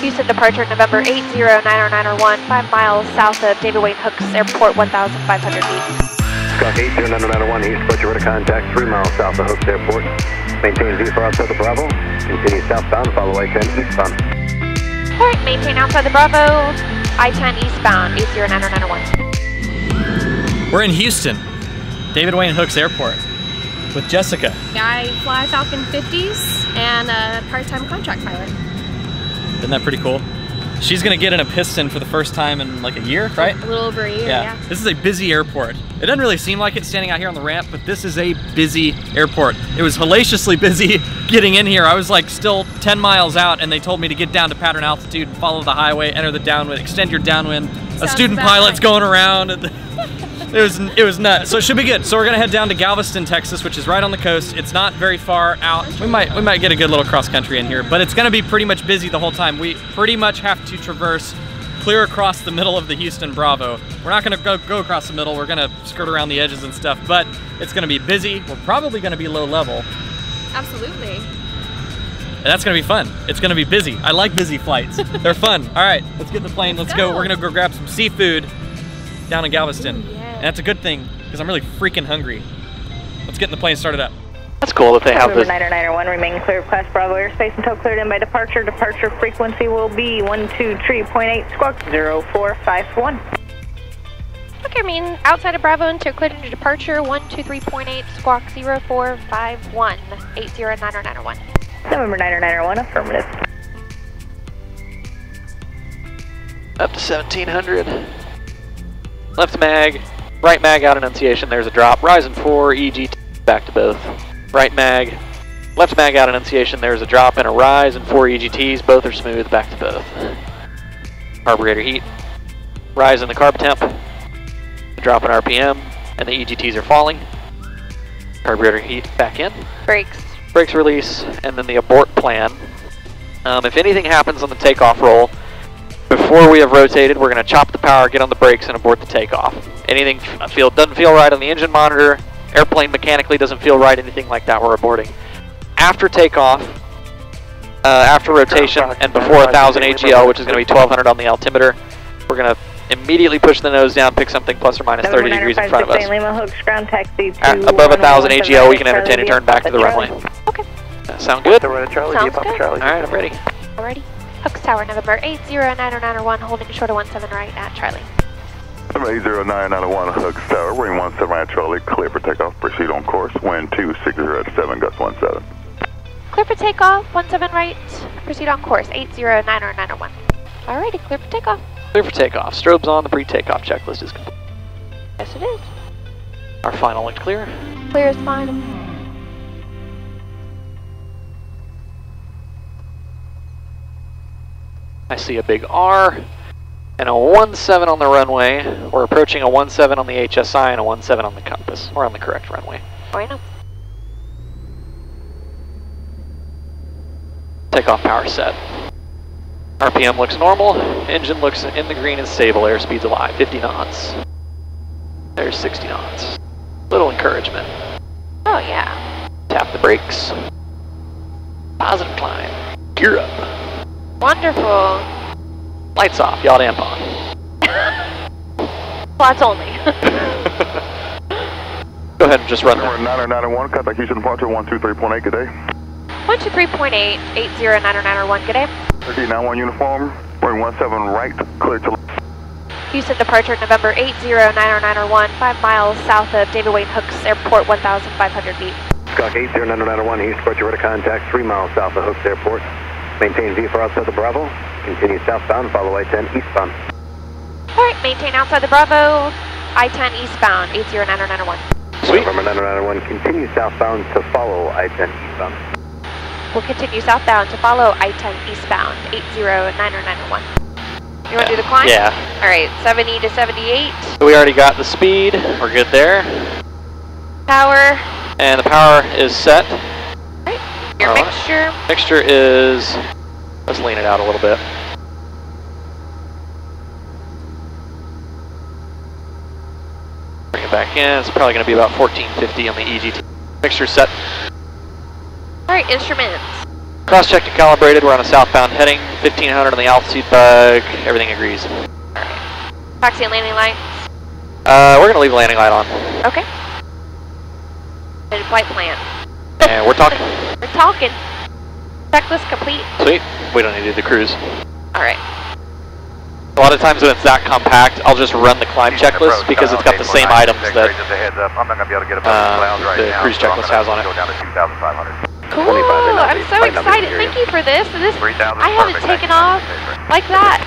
Houston departure November 809091, 5 miles south of David Wayne Hooks Airport, 1,500 feet. Skunk 809091, he's approach your contact 3 miles south of Hooks Airport. Maintain VFR outside the Bravo. Continue southbound, follow I-10 eastbound. Alright, maintain outside the Bravo, I-10 eastbound, 809091. We're in Houston, David Wayne Hooks Airport, with Jessica. I fly Falcon 50s and a part-time contract pilot. Isn't that pretty cool? She's gonna get in a piston for the first time in like a year, right? A little over a year, yeah. This is a busy airport. It doesn't really seem like it standing out here on the ramp, but this is a busy airport. It was hellaciously busy getting in here. I was like still 10 miles out and they told me to get down to pattern altitude, and follow the highway, enter the downwind, extend your downwind. a student pilot's right. going around. It was it was nuts. So it should be good. So we're gonna head down to Galveston, Texas, which is right on the coast. It's not very far out. We might we might get a good little cross country in here, but it's gonna be pretty much busy the whole time. We pretty much have to traverse clear across the middle of the Houston Bravo. We're not gonna go, go across the middle. We're gonna skirt around the edges and stuff, but it's gonna be busy. We're probably gonna be low level, Absolutely. and that's gonna be fun. It's gonna be busy. I like busy flights. They're fun. All right, let's get the plane. Let's go. go. We're gonna go grab some seafood down in Galveston. Ooh, yeah. And that's a good thing because I'm really freaking hungry. Let's get in the plane started up. That's cool that they have November this. 991, remain clear of Class Bravo airspace until cleared in by departure. Departure frequency will be 123.8 squawk 0451. Okay, I mean, outside of Bravo until cleared into departure, 123.8, squawk 0451, 809091. November 991, affirmative. Up to 1700. Left mag, right mag out annunciation, there's a drop. Rising 4, EGT, back to both. Right mag, left mag out annunciation, there's a drop and a rise, and 4 EGTs, both are smooth, back to both. Carburetor heat, rise in the carb temp, a drop in RPM, and the EGTs are falling. Carburetor heat back in Brakes. brakes release, and then the abort plan. Um, if anything happens on the takeoff roll, before we have rotated, we're going to chop the power, get on the brakes, and abort the takeoff. Anything feel doesn't feel right on the engine monitor, airplane mechanically doesn't feel right, anything like that, we're aborting. After takeoff, uh, after rotation, and before 1000 AGL, which is going to be 1200 on the altimeter, we're going to immediately push the nose down, pick something plus or minus 30 degrees in front of us. Lima Hooks ground taxi At above 1000 AGL, we can entertain a turn back to the runway. Okay, That sound good? Right, Charlie, Sounds keep good. Charlie. All right, I'm ready. alrighty. Hooks Tower, November 809091, holding short of 17 right at Charlie. Number 80991 Hooks Tower, wing 17 right Charlie, clear for takeoff, proceed on course, wind 260 at 7, gust 17. Clear for takeoff, 17 right, proceed on course, 809091. Alrighty, clear for takeoff. Clear for takeoff. Strobes on, the pre-takeoff checklist is complete. Yes, it is. Our final looked clear. Clear is fine. I see a big R and a 17 on the runway. We're approaching a 17 on the HSI and a 17 on the compass. We're on the correct runway. Oh, bueno. Takeoff power set. RPM looks normal. Engine looks in the green and stable. Airspeed's alive. 50 knots. There's 60 knots. Little encouragement. Oh, yeah. Tap the brakes. Positive climb. Gear up. Wonderful. Lights off. Yaw damp on. Slots only. Go ahead and just run Number that. 991, contact Houston departure 123.8, good day. 123.8, 809091, good day. 1391 uniform, wing 17 right, clear to Houston departure November 809091, 5 miles south of David Wayne Hooks Airport, 1,500 feet. Skunk 809091, he's approach your contact 3 miles south of Hooks Airport. Maintain VFR outside the Bravo. Continue southbound, follow I-10 eastbound. Alright, maintain outside the Bravo, I-10 eastbound, 809091. Sweet. November 991, continue southbound to follow I-10 eastbound. We'll continue southbound to follow I-10 eastbound, 809091. You want to do the climb? Yeah. Alright, 70 to 78, So we already got the speed. We're good there. power, And the power is set. Your Alright. mixture, Mixture is, let's lean it out a little bit. Bring it back in. It's probably going to be about 1450 on the EGT. Mixture set. Alright, instruments. Cross checked and calibrated. We're on a southbound heading. 1500 on the altitude bug. Everything agrees. Taxi and landing lights. Uh, we're gonna leave the landing light on. Okay. And flight plan. And we're talking. We're talking. Checklist complete. Sweet. We don't need to do the cruise. Alright. A lot of times when it's that compact, I'll just run the climb checklist because it's got the same items that Just a heads up, I'm not gonna be able to get above Uh, the clouds right the now. cruise so checklist has on it. Go down to 2,500. Cool. I'm so excited. Thank you for this. This I haven't taken off like that.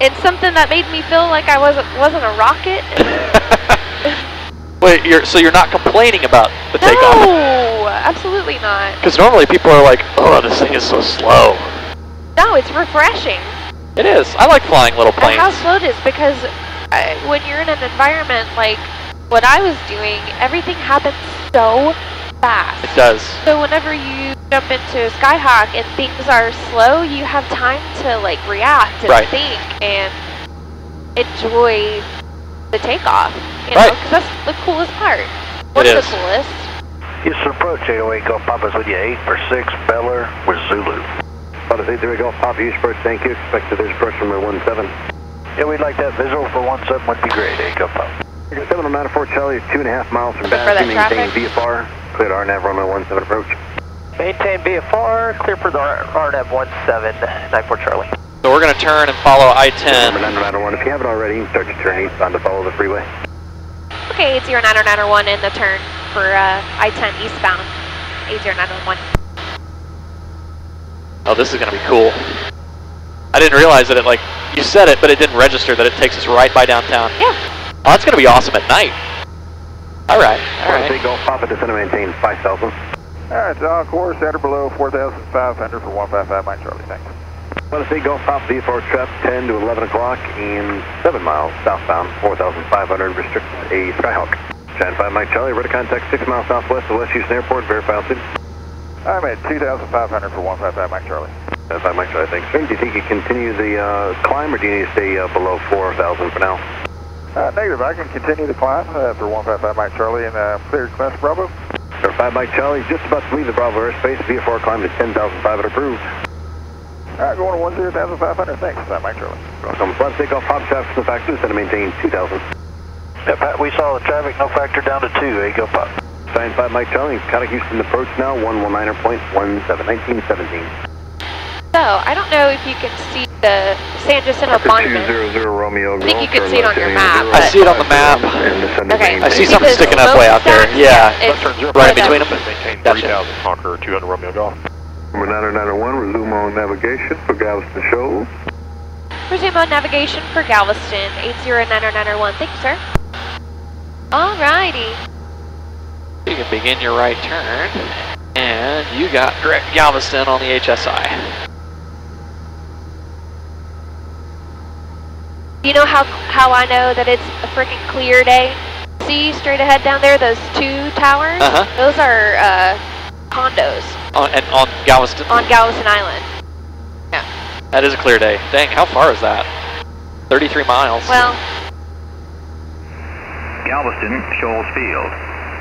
It's something that made me feel like I wasn't wasn't a rocket. Wait, you're so you're not complaining about the takeoff? No, absolutely not. Because normally people are like, "Oh, this thing is so slow." No, it's refreshing. It is. I like flying little And planes. how slow it is because uh, when you're in an environment like what I was doing, everything happens so fast. It does. So whenever you jump into a Skyhawk and things are slow, you have time to like react and Right. think and enjoy the takeoff. You Right. know, because that's the coolest part. What's It of is. the coolest. Houston approach, 808 Golf Papa's with you, 8 for 6, Beller with Zulu. Papa's 83 Golf Papa, Houston approach, thank you. Expect there's approach from 17. Yeah, we'd like that visual for 17 would be great, 8 Golf Papa. 7 on 94 Charlie, two and a half miles from Looking for Bass, that maintain traffic? VFR, clear to RNAV runway 17 approach. Maintain VFR, clear for the RNAV 17, 94 Charlie. So we're gonna turn and follow I-10. 991, if you haven't already, start your turn eastbound to follow the freeway. Okay, 80901 in the turn for uh, I-10 eastbound. 80911. Oh, this is gonna be cool. I didn't realize that it like you said it, but it didn't register that it takes us right by downtown. Yeah. Oh, that's gonna be awesome at night. All right, all right. Papa's right. 8 Golf Papa, descend and maintain 5000. Alright, so on course, center below 4,500 for 155 Mike Charlie, thanks. Want to see Golf Papa VFR trap 10 to 11 o'clock and 7 miles southbound, 4,500, restricted a Skyhawk. Stand 5 Mike Charlie, ready to contact 6 miles southwest of West Houston Airport, verify altitude. I'm at 2,500 for 155 Mike Charlie. Stand 5 Mike Charlie, thanks. Sir, do you think you continue the uh, climb or do you need to stay uh, below 4,000 for now? Uh, negative, I can continue the climb uh, for 155 Mike Charlie and uh, cleared class Bravo. Sir, 5 Mike Charlie, just about to leave the Bravo airspace, VFR climb to 10,500 approved. Alright, going to 10,500, thanks, uh, Mike Charlie. Welcome. Flight takeoff, hop traffic, no factor, descend and maintain 2,000. Yeah, Pat, we saw the traffic, no factor down to 2, there you go, Pop. Sign 5 Mike Charlie, contact Houston approach now, 119.17, 1917. So, I don't know if you can see the San Jacinto Monument. 200 Romeo. I think you can Golf, see it on your turn map, left I see it on the map. And descend to Okay. I see maintain. something Because sticking up way out there. most Yeah. It's Right in right between up. them. Maintain Gotcha. 3,000 Conqueror 200 Romeo Golf. Number 991, resume on navigation for Galveston Scholes. Resume on navigation for Galveston, 8090901. Thank you, sir. Alrighty. You can begin your right turn, and you got Greg Galveston on the HSI. You know how how I know that it's a freaking clear day? See straight ahead down there, those two towers? Uh-huh. Those are uh, condos On and on Galveston. on Galveston Island. That is a clear day. Dang, how far is that? 33 miles. Well, Galveston, Scholes Field.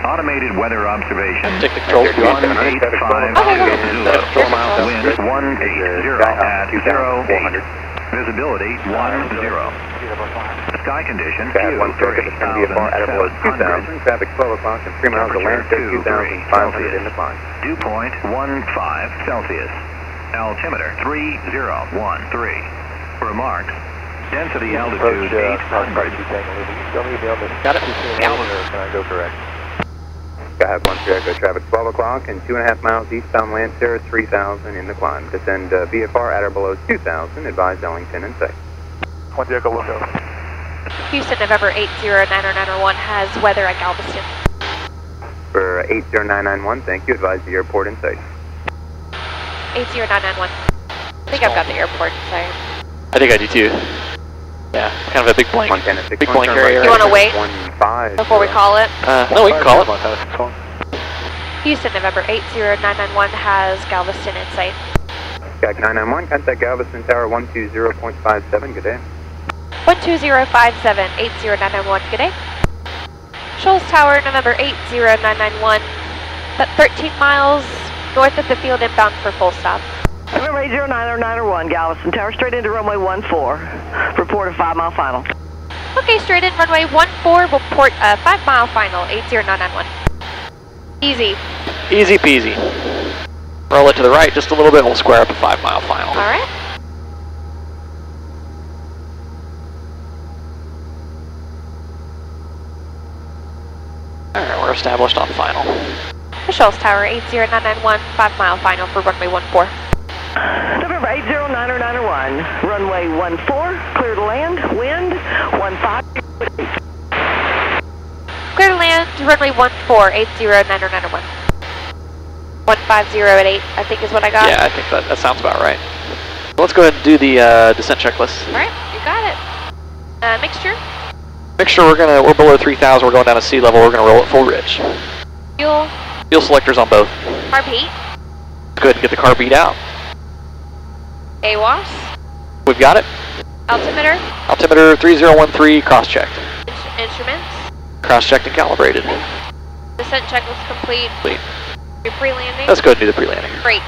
Automated weather observation. take the controls. to off. 185 Okay, go. Zulu. Four miles south. Wind 180 at 0 Visibility 10. Sky condition Got one circuit, descend VFR at below 2,000. Traffic 12 o'clock and 3 miles to land, 2,500 in the climb. Dew point 15 Celsius. Altimeter 3013. Remarks. Density altitude 800. Got it? Can I go correct? Skyhawk 1 Echo traffic 12 o'clock and 2.5 miles eastbound land Sarah 3000 in the climb. Descend uh, VFR at or below 2,000, advise Ellington and safe. One Echo Loco. Houston, November 8090901 has weather at Galveston. For 80991, thank you, advise the airport and safe. 80991. I think I've got the airport, sorry. I think I do too. Yeah, kind of a big blank. 110 at 6 Big blank area. You wanna wait? 15. Before we call it, Uh, no, we can call it. Houston, November 80991 has Galveston in sight. Skyhawk 991, contact Galveston Tower 120.57, good day. 12057 80991, good day. Scholes Tower, November 80991, about 13 miles north of the field inbound for full stop. November 80901, Galveston Tower, straight into runway 14. Report a five mile final. Okay, straight in runway 14, we'll port a 5 mile final, 80991. Easy. Easy peasy. Roll it to the right just a little bit, we'll square up a five mile final. Alright. Alright, we're established on final. Scholes Tower, 80991, 5 mile final for runway 14. November 80901, runway 14, clear to land, wind 15. Clear to land, runway 14, 80991. 15088, I think is what I got. Yeah, I think that, that sounds about right. Let's go ahead and do the uh, descent checklist. Alright, you got it. Uh, mixture, Make sure we're gonna we're below 3,000. We're going down to sea level. We're gonna roll at full rich. fuel, Fuel selectors on both. carb heat, Go ahead and get the carb heat out. AWOS, We've got it. altimeter, Altimeter 3013 cross checked. ins- instruments, Cross checked and calibrated. descent checklist complete, Complete. your pre-landing, Let's go and do the pre-landing. brakes,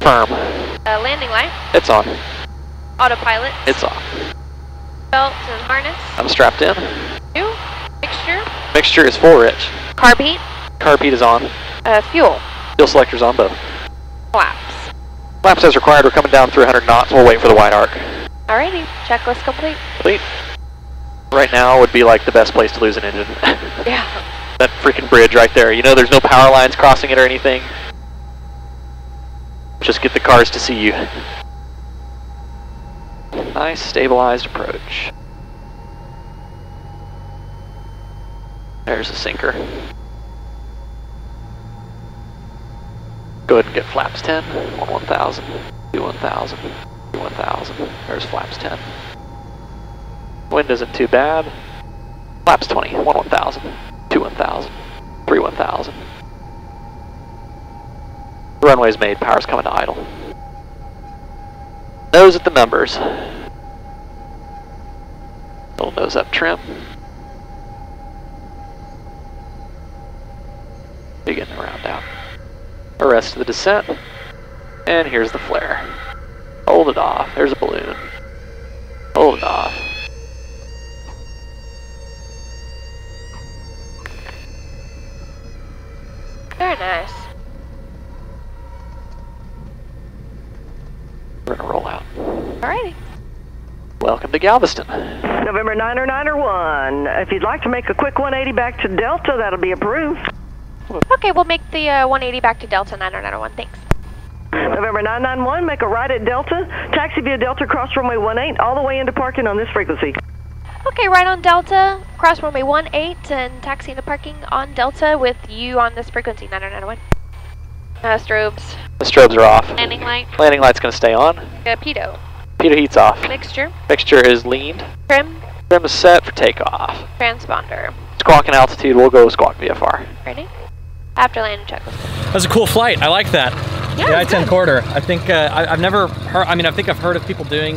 Firm. uh, landing light, It's on. autopilot, It's off. Belts and harness, I'm strapped in. two, mixture, Mixture is full rich. carb heat, Carb heat is on. uh, fuel, Fuel selectors on both. flaps. Flaps as required. We're coming down 300 knots. We'll wait for the white arc. Alrighty, checklist complete. Complete. Right now would be like the best place to lose an engine. Yeah. that freaking bridge right there. You know there's no power lines crossing it or anything. Just get the cars to see you. Nice stabilized approach. There's a sinker. Go ahead and get flaps 10, 1 1000, 2 1000, 3 1000. There's flaps 10. Wind isn't too bad. Flaps 20, 1 1000, 2 1000, 3 1000. The runway's made, power's coming to idle. Nose at the numbers. Little nose up trim. Begin to round out. Arrest the descent. And here's the flare. Hold it off. There's a balloon. Hold it off. Very nice. We're gonna roll out. Alrighty. Welcome to Galveston. November 90901, if you'd like to make a quick 180 back to Delta, that'll be approved. Okay, we'll make the uh, 180 back to Delta 9 or 9 or 1. Thanks. November 991, make a right at Delta, taxi via Delta, cross runway 18, all the way into parking on this frequency. Okay, right on Delta, cross runway 18 and taxi into parking on Delta with you on this frequency 90901. Uh, strobes, The strobes are off. landing light, Landing light's gonna stay on. uh, pitot, Pitot heat's off. mixture, Mixture is leaned. trim, Trim is set for takeoff. transponder. Squawk and altitude, we'll go squawk VFR. Ready? After landing checklist. That was a cool flight. I like that. Yeah, the I-10 good. corridor. I think uh, I, I've never heard. I mean, I think I've heard of people doing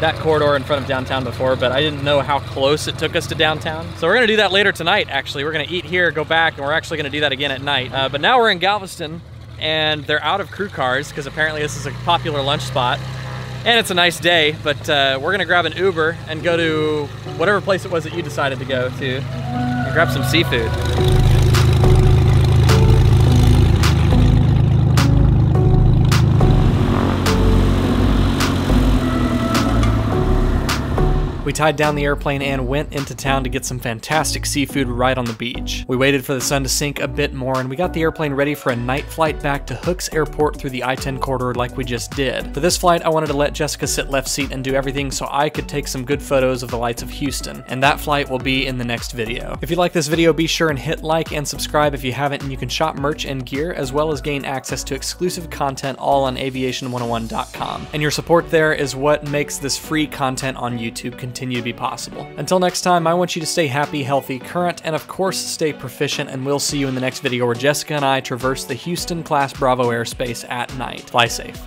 that corridor in front of downtown before, but I didn't know how close it took us to downtown. So we're gonna do that later tonight. Actually, we're gonna eat here, go back, and we're actually gonna do that again at night. Uh, but now we're in Galveston, and they're out of crew cars because apparently this is a popular lunch spot. And it's a nice day, but uh, we're gonna grab an Uber and go to whatever place it was that you decided to go to and grab some seafood. We tied down the airplane and went into town to get some fantastic seafood right on the beach. We waited for the sun to sink a bit more and we got the airplane ready for a night flight back to Hooks Airport through the I-10 corridor like we just did. For this flight, I wanted to let Jessica sit left seat and do everything so I could take some good photos of the lights of Houston, and that flight will be in the next video. If you like this video, be sure and hit like and subscribe if you haven't, and you can shop merch and gear as well as gain access to exclusive content all on aviation101.com. And your support there is what makes this free content on YouTube continue to be possible. Until next time, I want you to stay happy, healthy, current, and of course stay proficient, and we'll see you in the next video where Jessica and I traverse the Houston class Bravo airspace at night. Fly safe.